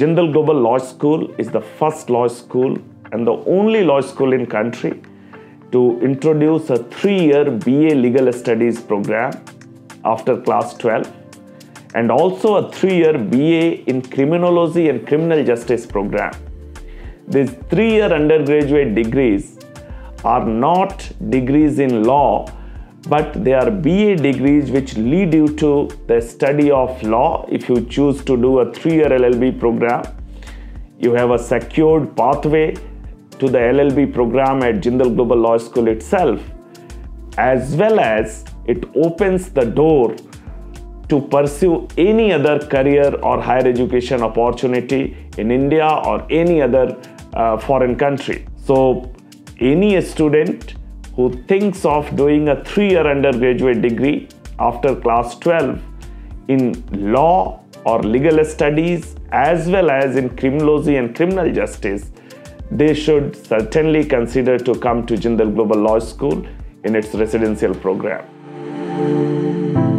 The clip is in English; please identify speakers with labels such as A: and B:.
A: Jindal Global Law School is the first law school and the only law school in country to introduce a three-year BA Legal Studies program after class 12 and also a three-year BA in Criminology and Criminal Justice program. These three-year undergraduate degrees are not degrees in law but they are BA degrees which lead you to the study of law. If you choose to do a three year LLB program, you have a secured pathway to the LLB program at Jindal Global Law School itself, as well as it opens the door to pursue any other career or higher education opportunity in India or any other uh, foreign country. So, any student who thinks of doing a three year undergraduate degree after class 12 in law or legal studies as well as in criminology and criminal justice, they should certainly consider to come to Jindal Global Law School in its residential program.